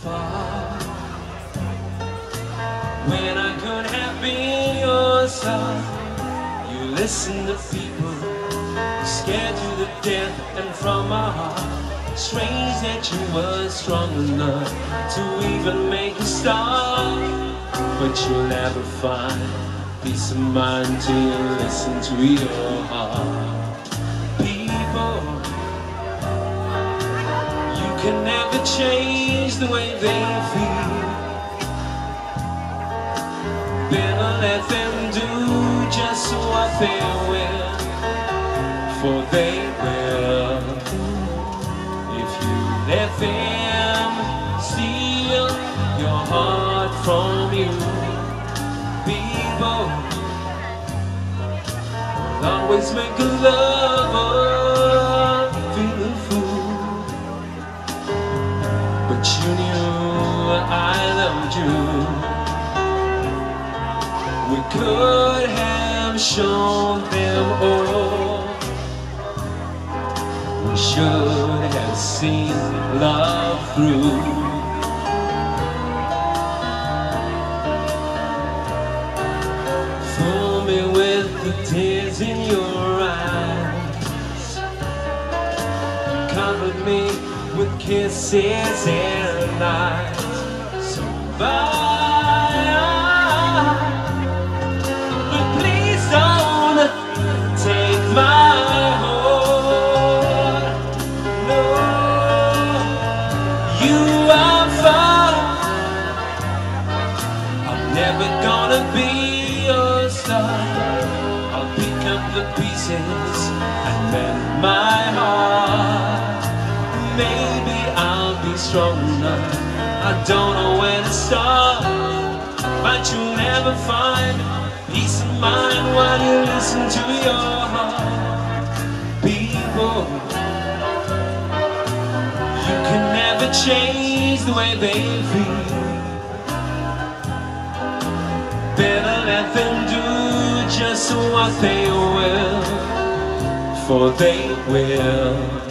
far when I could have been your side. You listen to people scared to the death, and from my heart, strange that you were strong enough to even make a start. But you'll never find peace of mind till you listen to your heart. Can never change the way they feel. Better let them do just what they will, for they will. If you let them steal your heart from you, people will always make a lover could have shown them all. We should have seen love through. Fool me with the tears in your eyes. Comfort me with kisses and lies. So bye. I'll be strong enough. I don't know where to start, but you'll never find peace of mind while you listen to your heart. People, you can never change the way they feel. Better let them do just what they will, for they will.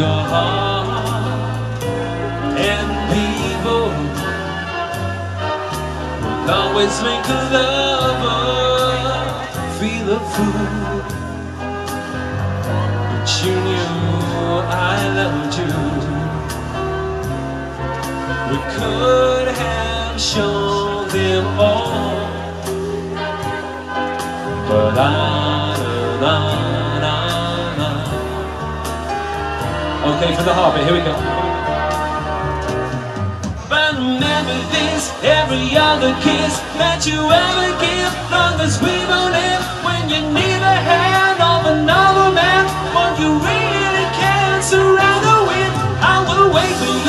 Your heart, and people will always make a lover feel a fool. But you knew I loved you. We could have shown them all, but I, na, Okay, for the heartbeat, here we go. But remember this, every other kiss that you ever give, long as we will live. When you need a hand of another man, what you really can. I will wait for you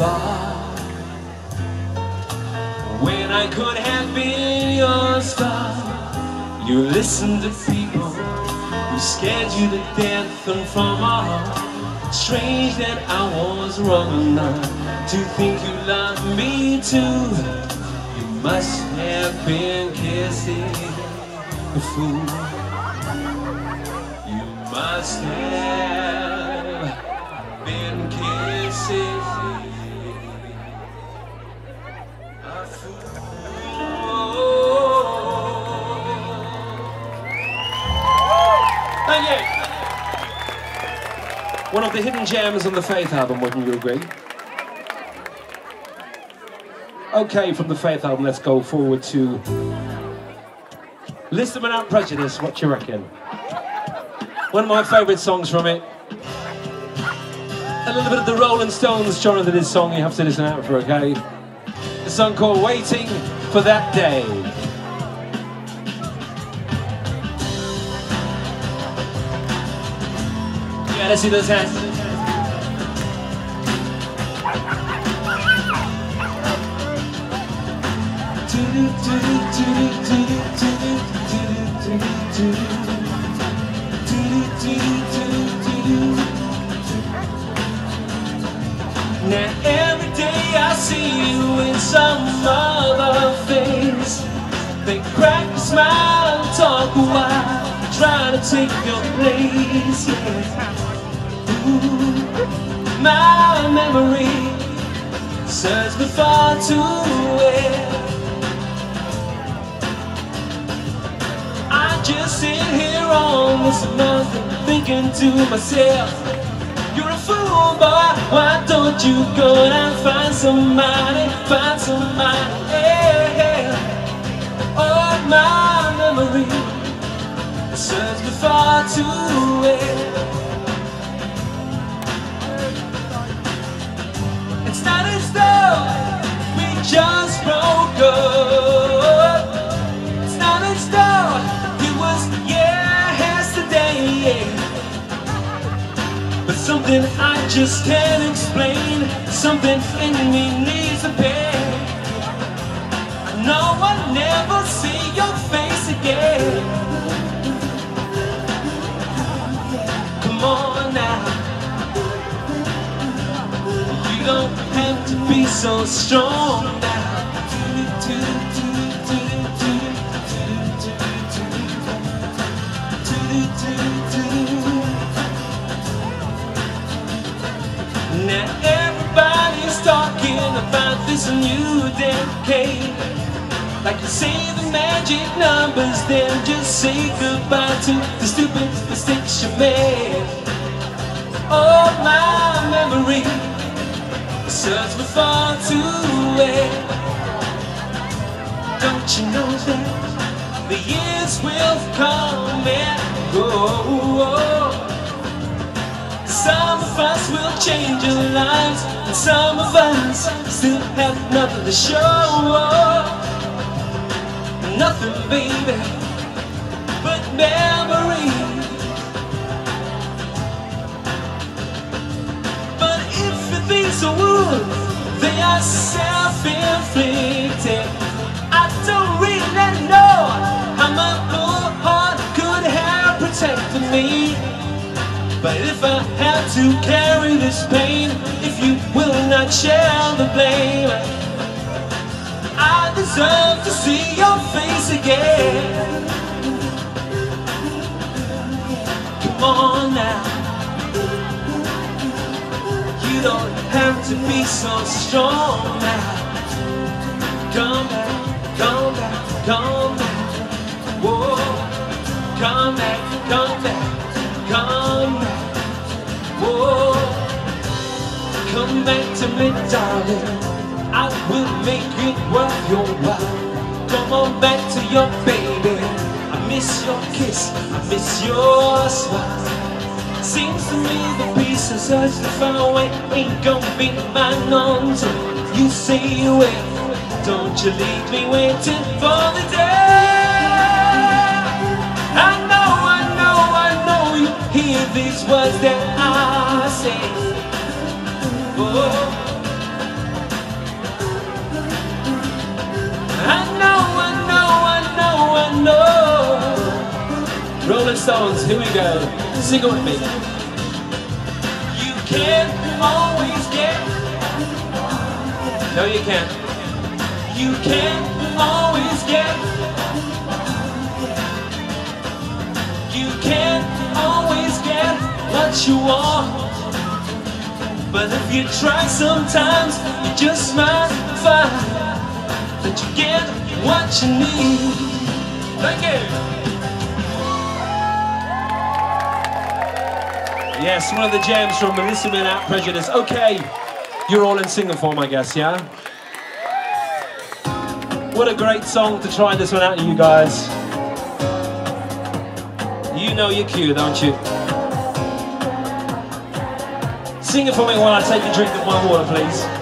far when I could have been your star. You listened to people who scared you to death and from our heart. Strange that I was wrong enough to think you loved me too. You must have been kissing a fool. You must have One of the hidden gems on the Faith album, wouldn't you agree? Okay, from the Faith album, let's go forward to Listen Without Prejudice. What you reckon? One of my favourite songs from it. A little bit of the Rolling Stones into this song. You have to listen out for, okay? A song called Waiting for That Day. I see those hands. Now every day I see you in some other face They crack a smile and talk a while Try to take your place, yeah. My memory serves me far too well. I just sit here this mountain, thinking to myself. You're a fool, boy. Why don't you go and find somebody, find somebody? Yeah. Oh, my memory serves me far too well. Something I just can't explain, something in me needs a pay. I know I'll never see your face again. Come on now. You don't have to be so strong now. Everybody's talking about this new decade. Like you say the magic numbers, then just say goodbye to the stupid mistakes you made. Oh, my memory serves me far too well. Don't you know that the years will come and go? Some of us will change our lives, and some of us still have nothing to show. Nothing, baby, but memories. If these are wounds, they are self-inflicted. I don't really know how my old heart could have protected me. But if I have to carry this pain, if you will not share the blame, I deserve to see your face again. Come on now. You don't have to be so strong now. Come back, come back, come back. Whoa, come back, come back, come back. Whoa, come back to me, darling. I will make it worth your while. Come on back to your baby. I miss your kiss, I miss your smile. Seems to me the pieces are so far away ain't gonna be mine until you say you will. Don't you leave me waiting for the day. I know, I know, I know you hear these words that I say. Oh. I know, I know, I know, I know. Rolling Stones, here we go. Sing it with me. You can't always get. No, you can't. You can't always get. You can't always get what you want. But if you try sometimes, you just might find that you get what you need. Thank you. Yes, one of the gems from Listen Without Prejudice. Okay, you're all in single form, I guess, yeah? What a great song to try this one out, you guys. You know your cue, don't you? Sing it for me while I take a drink of my water, please.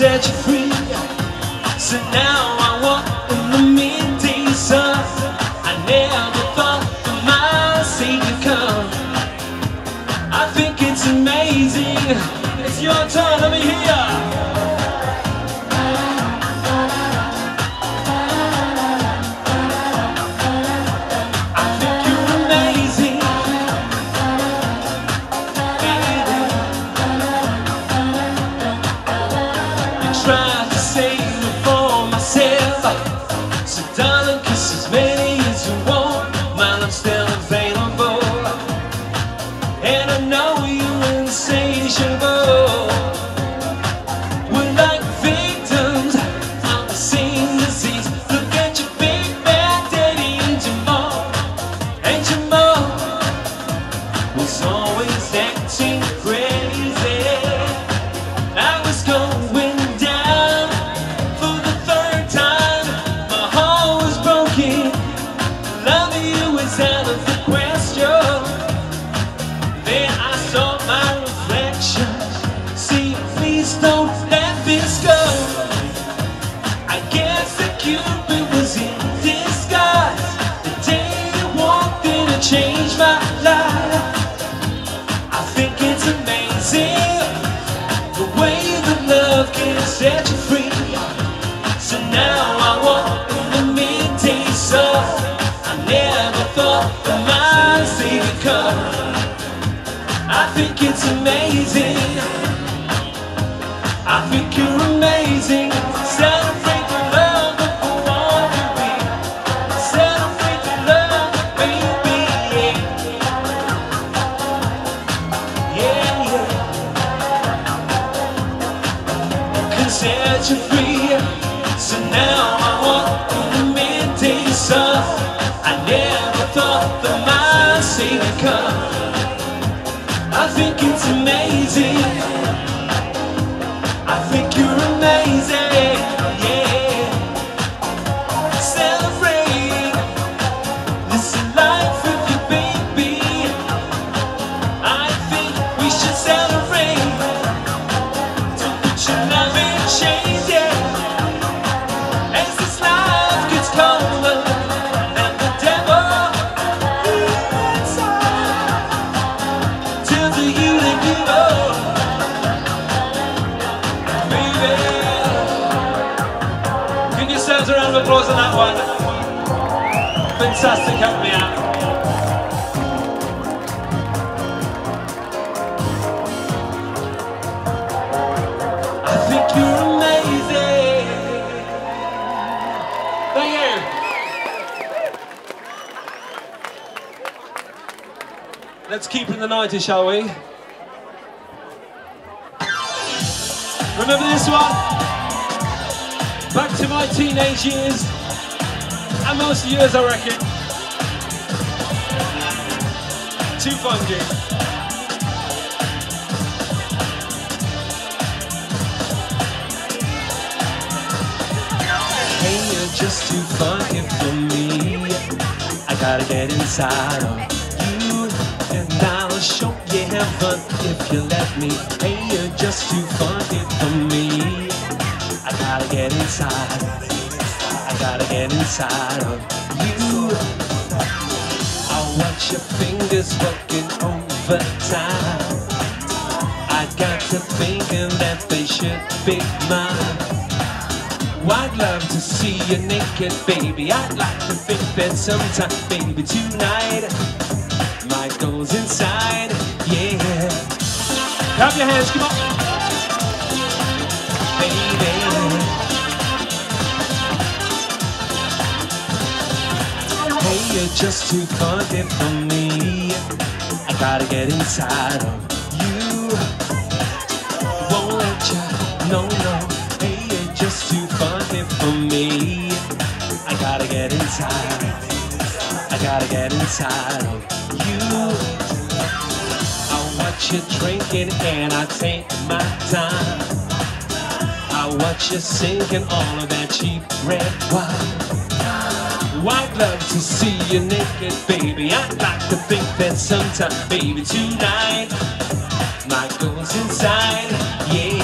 set you free. So now always acting think it's amazing. I think you're. Me out. I think you're amazing. Thank you. Let's keep in the 90s, shall we? Remember this one? Back to my teenage years and most years, I reckon. too funky. Hey, you're just too funky for me. I gotta get inside of you, and I'll show you heaven if you let me. Hey, you're just too funky for me. I gotta get inside. I gotta get inside of you watch your fingers working overtime. I got to thinking that they should be mine. Well, I'd love to see you naked, baby. I'd like to think that sometime, baby, tonight. My goal's inside, yeah. Clap your hands, come on. You're just too funky for me. I gotta get inside of you. Won't let you, no, no. Hey, you're just too funky for me. I gotta get inside. I gotta get inside of you. I watch you drinking and I take my time. I watch you sinking all of that cheap red wine. I'd love to see you naked, baby. I'd like to think that sometime, baby, tonight, my goes inside, yeah.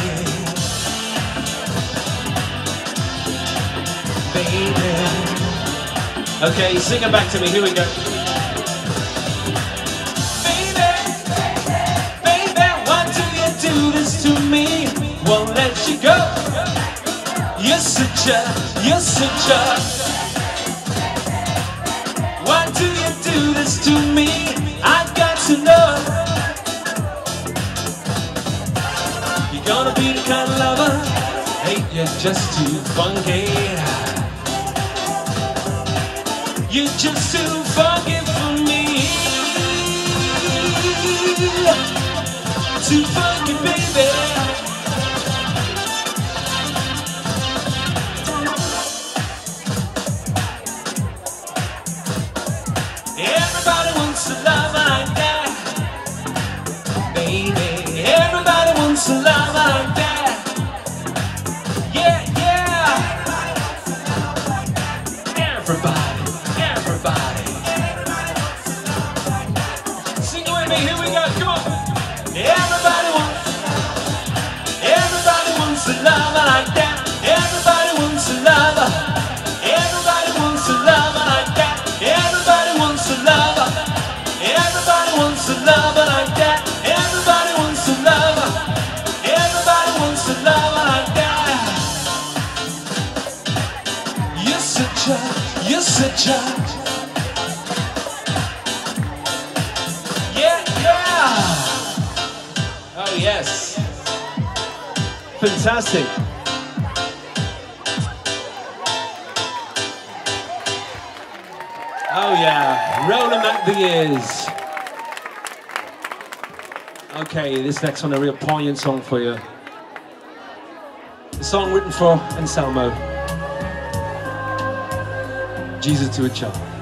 Baby. Okay, sing it back to me. Here we go. Baby, baby, why do you do this to me? Won't let you go. You're such a, you're such a. to me? I've got to know. You're gonna be the kind of lover. Hey, you're just too funky. You're just too funky for me. Too funky, Fantastic. Oh yeah, roll them the years. Okay, this next one a real poignant song for you. A song written for Anselmo. Jesus to a child.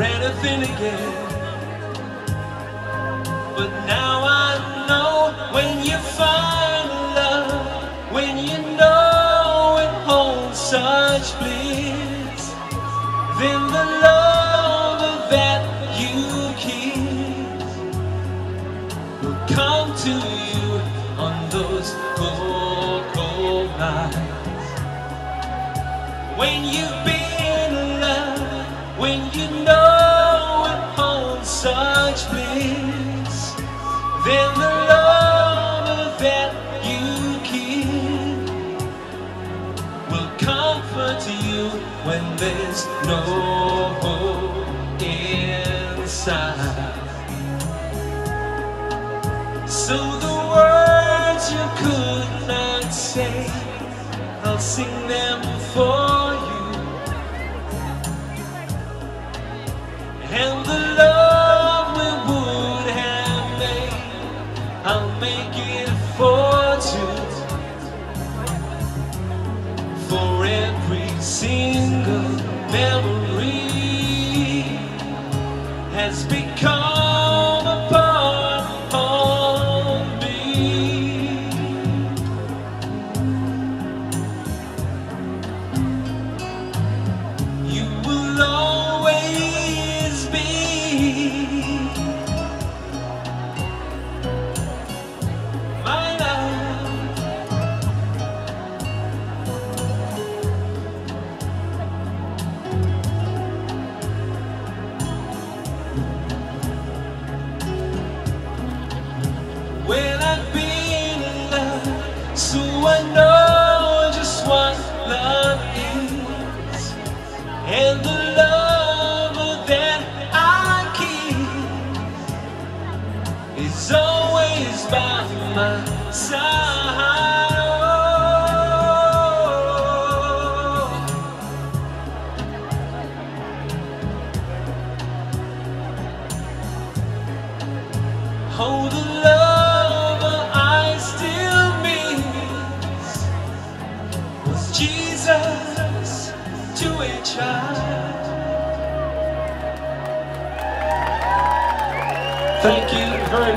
Or anything again. But now I know when you find love, when you know it holds such bliss, then the love that you keep will come to you on those cold, cold nights. When you've been in love, when you know such bliss, then the love that you give will comfort you when there's no hope inside. So the words you could not say, I'll sing them for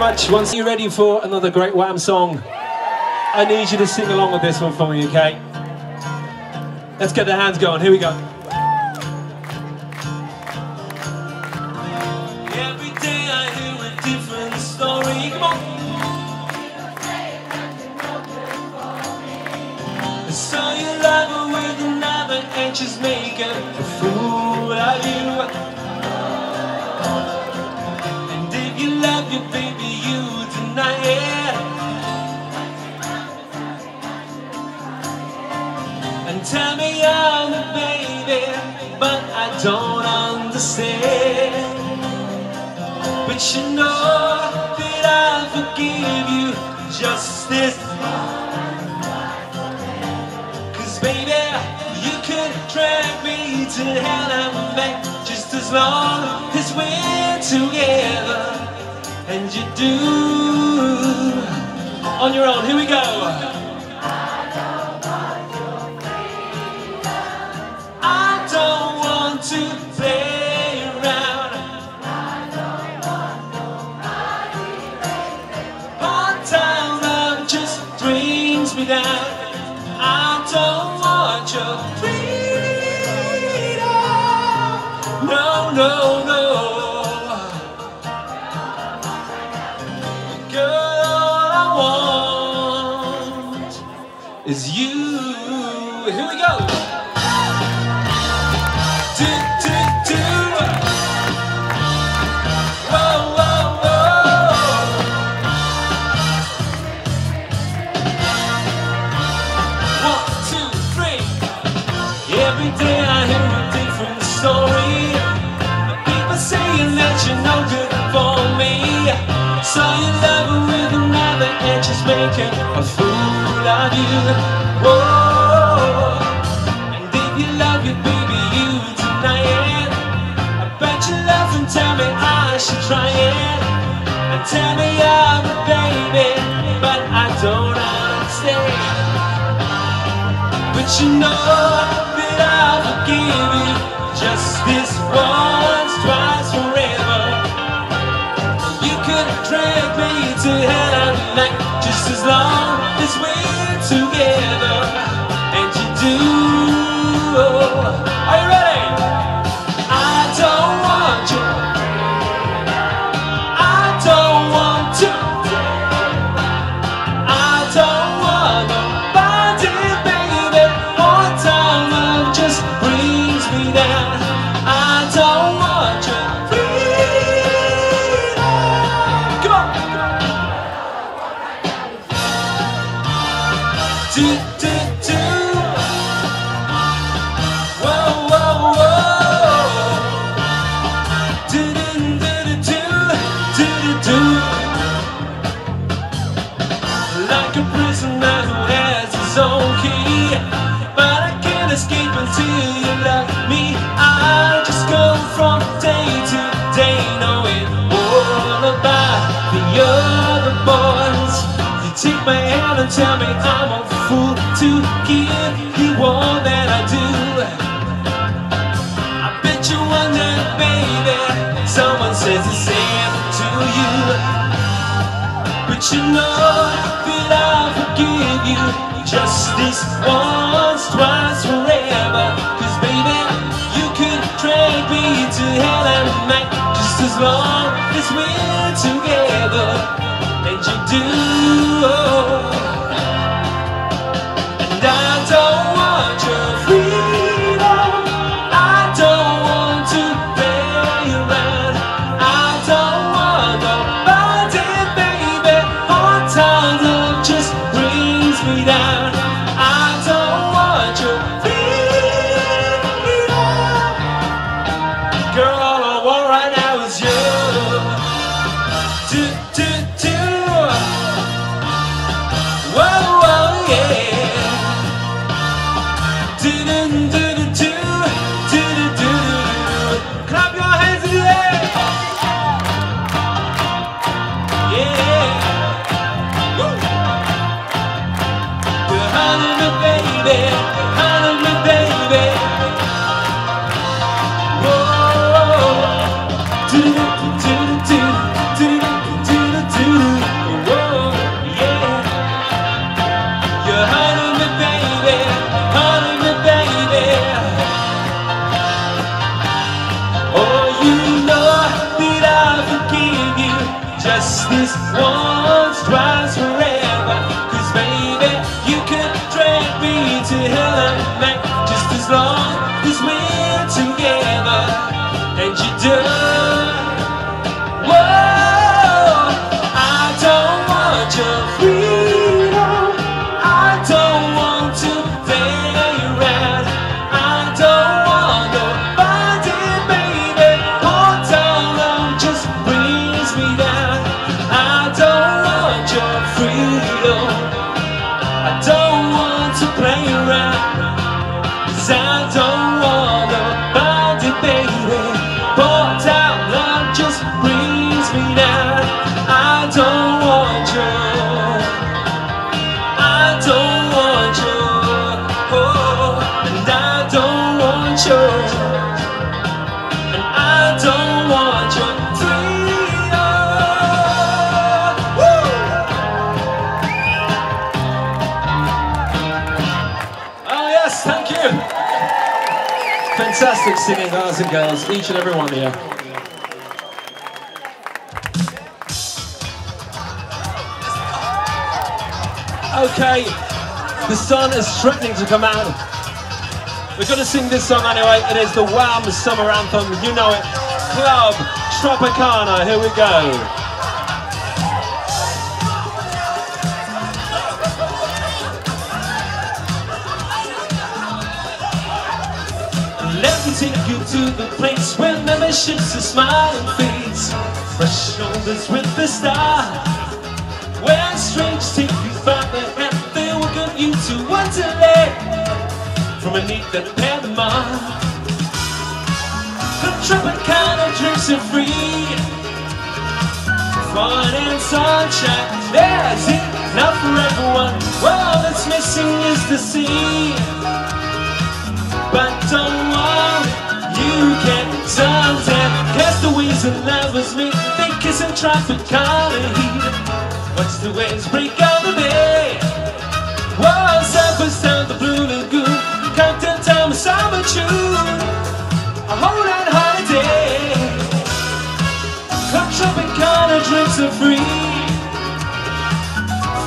much. Once you're ready for another great Wham song, I need you to sing along with this one for me, okay? Let's get the hands going. Here we go. Every day I hear a different story. Come on. I saw you love with another and she's making a fool of you. And if you love your baby, You know that I forgive you just this Cause baby, you could drag me to hell and back Just as long as we're together. And you do. On your own, here we go I hear a different story. People saying that you're no good for me. So you love her with another and she's making a fool of you. Whoa. And if you love your baby, you deny it. I bet you love and tell me I should try it. And tell me I'm a baby, but I don't understand. But you know just this once, twice, forever. You could drag me to hell and back just as long this once, twice, forever. Cause baby, you could drag me to hell and back just as long as we're together. And you do. Oh, Fantastic singing, guys and girls, each and every one of you. Okay, the sun is threatening to come out. We're gonna sing this song anyway. It is the Wham summer anthem. You know it. Club Tropicana. Here we go. Memberships are smiling face, fresh shoulders with the star. Where strange take you by the hand, they welcome you to Wonderland from beneath the Panama. The Tropicana drinks are free, fun and sunshine. There's enough for everyone. Well, that's missing is the sea. But don't worry, you can suntan Castaways and lovers meet They kiss and Tropicana heat Watch the waves break on the bay Whoa, surfers down the blue lagoon Cocktail time is summer June A whole lot holiday Club Tropicana drinks are free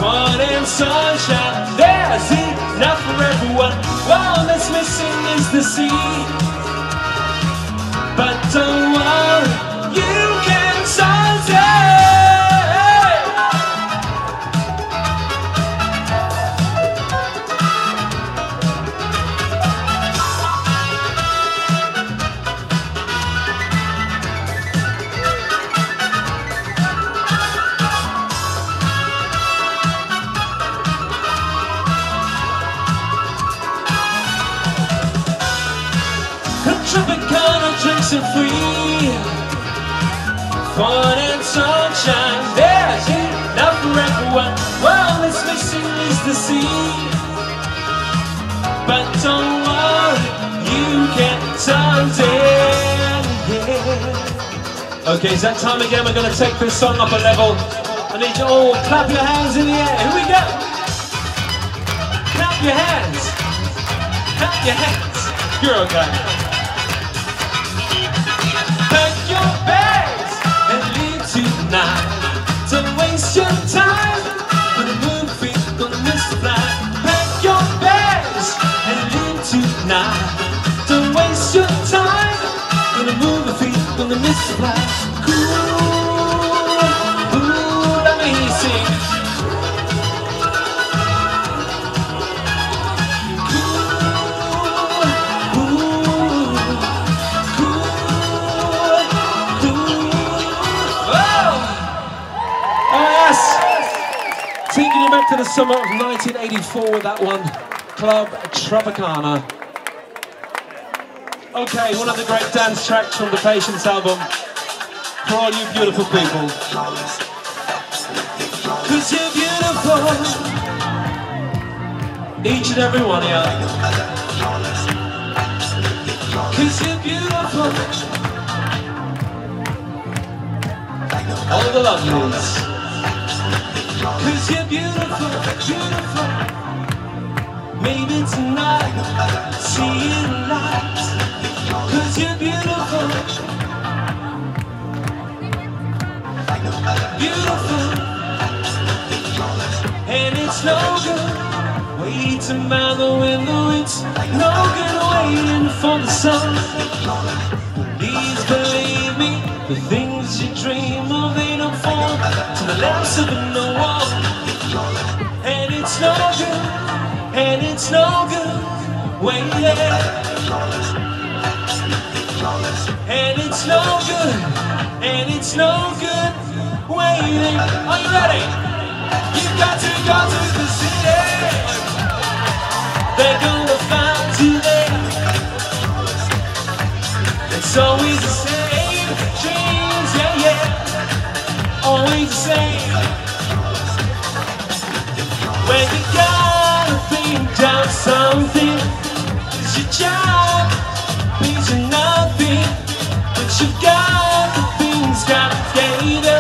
Fun and sunshine, there's enough for everyone. All that's missing is the sea. But don't worry, you can Free fun and sunshine, there's enough for everyone. Well, it's missing is the sea. But don't worry, you can it. Yeah. Okay, it's that time again. We're going to take this song up a level. I need you all clap your hands in the air. Here we go. Clap your hands. Clap your hands. You're okay. Don't waste your time with a movie on the Mr. Fly. Cool, summer of 1984 with that one, Club Tropicana. Okay, one of the great dance tracks from the Patience album. For all you beautiful people. Cause you're beautiful. Each and every one of you. Cause you're beautiful. All the lovelies. Cause you're beautiful, beautiful. Maybe tonight, see it light. Cause you're beautiful. Beautiful. And it's no good waiting by the window. It's no good waiting for the sun. Please believe me, the things you dream of, the last of the wall. And it's no good, and it's no good waiting. And it's no good, and it's no good waiting. Are you ready? You've got to go to the city. They're gonna find you there. It's always the same Always the same. When you gotta think down something, it's your job, means you're nothing. But you got the things, gotta data.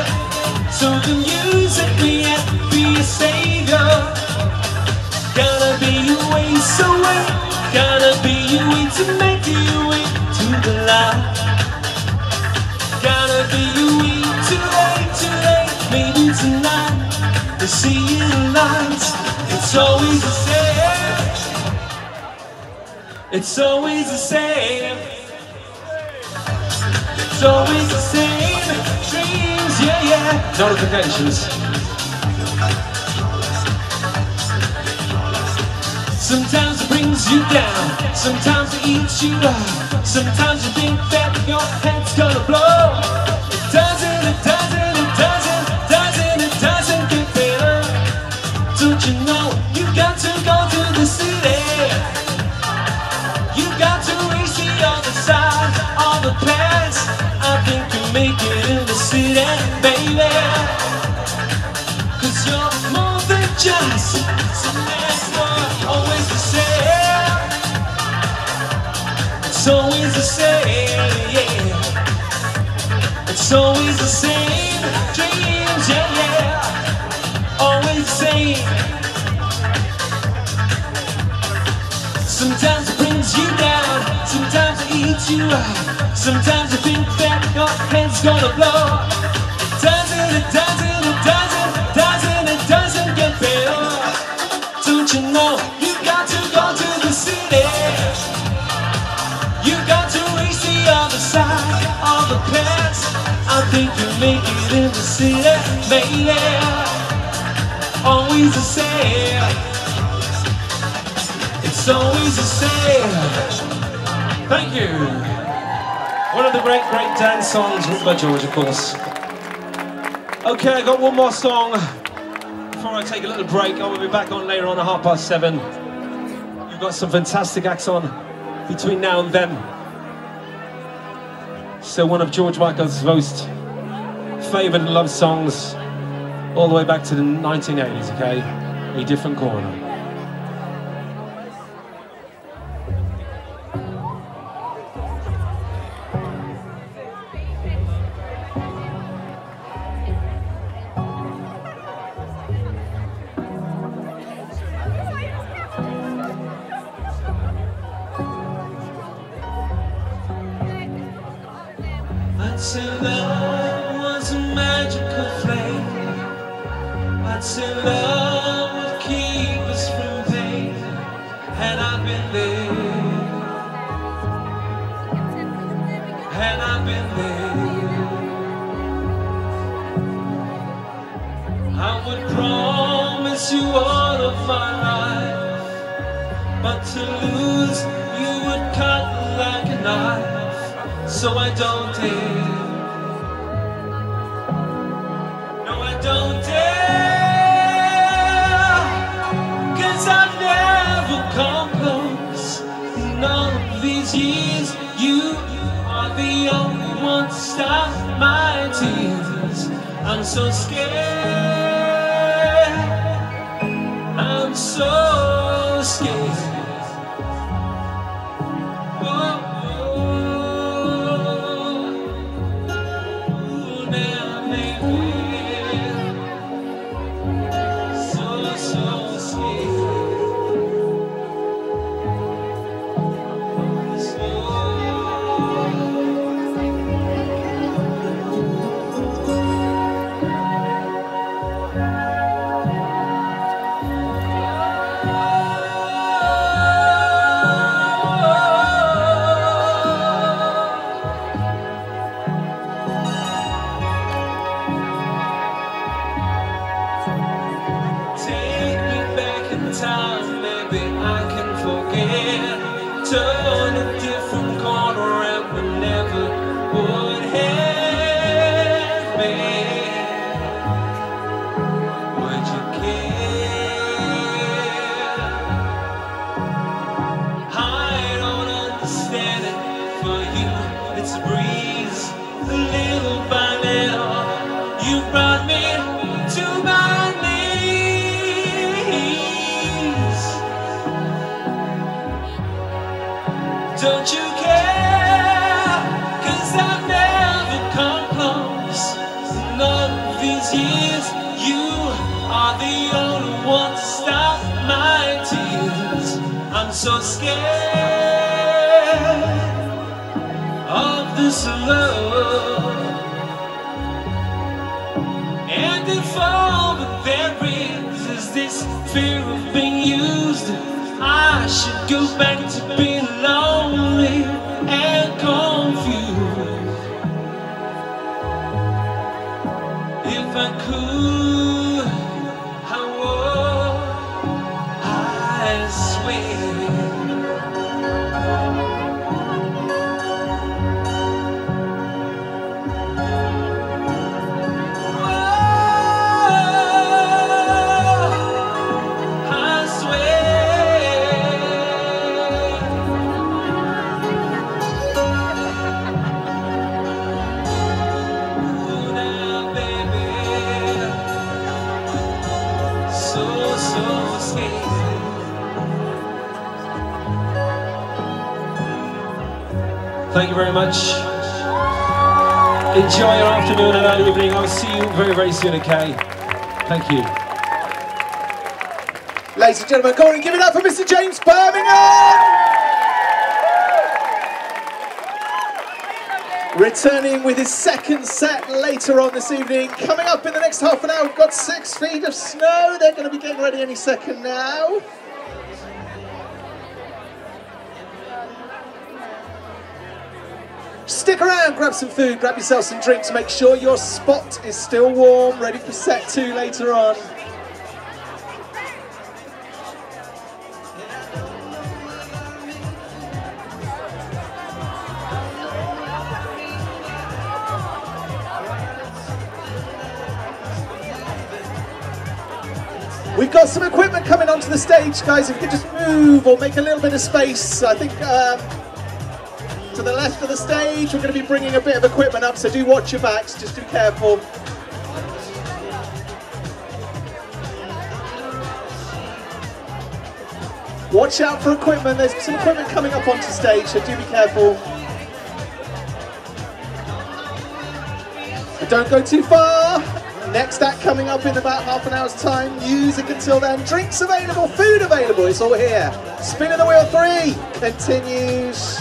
So then use it, be a savior. Gotta be a way, so wait. Gotta be a way to make you to the light. Maybe tonight to see you lights. It's always the same. It's always the same. It's always the same. Dreams, yeah, yeah. Notifications. Sometimes it brings you down, sometimes it eats you up. Sometimes you think that your head's gonna blow. It doesn't, it doesn't, Cause you're more than just some last always the same. It's always the same, yeah. It's always the same dreams, yeah, yeah. Always the same. Sometimes it brings you down, sometimes it eats you up. Sometimes you think that your head's gonna blow. Doesn't, it doesn't, it doesn't, doesn't, it doesn't get better. Don't you know you got to go to the city? You got to reach the other side of the past. I think you make it in the city, baby. Always the same. It's always the same. Thank you. Great, great dance songs written by George, of course. Okay, I got one more song before I take a little break. I will be back on later on at half past seven. You've got some fantastic acts on between now and then. So one of George Michael's most favoured love songs all the way back to the 1980s, okay? A different corner. I'd say love was a magical flame. I'd say love would keep us from pain. Had I been there, had I been there, I would promise you all of my life. But to lose, you would cut like a knife so I don't dare. so scared. Is this fear of being used? I should go back to being lonely and confused If I could Thank you very much. Enjoy your afternoon and early evening. I'll see you very, very soon, okay? Thank you. Ladies and gentlemen, go on and give it up for Mr. James Birmingham! Returning with his second set later on this evening. Coming up in the next half an hour, we've got six feet of snow. They're going to be getting ready any second now. Stick around, grab some food, grab yourself some drinks, make sure your spot is still warm, ready for set two later on. We've got some equipment coming onto the stage, guys. If you could just move or make a little bit of space, I think um, To the left of the stage, we're going to be bringing a bit of equipment up, so do watch your backs, just be careful. Watch out for equipment, there's some equipment coming up onto stage, so do be careful. But don't go too far. Next act coming up in about half an hour's time. Music until then. Drinks available, food available. It's all here. Spinning the wheel three continues.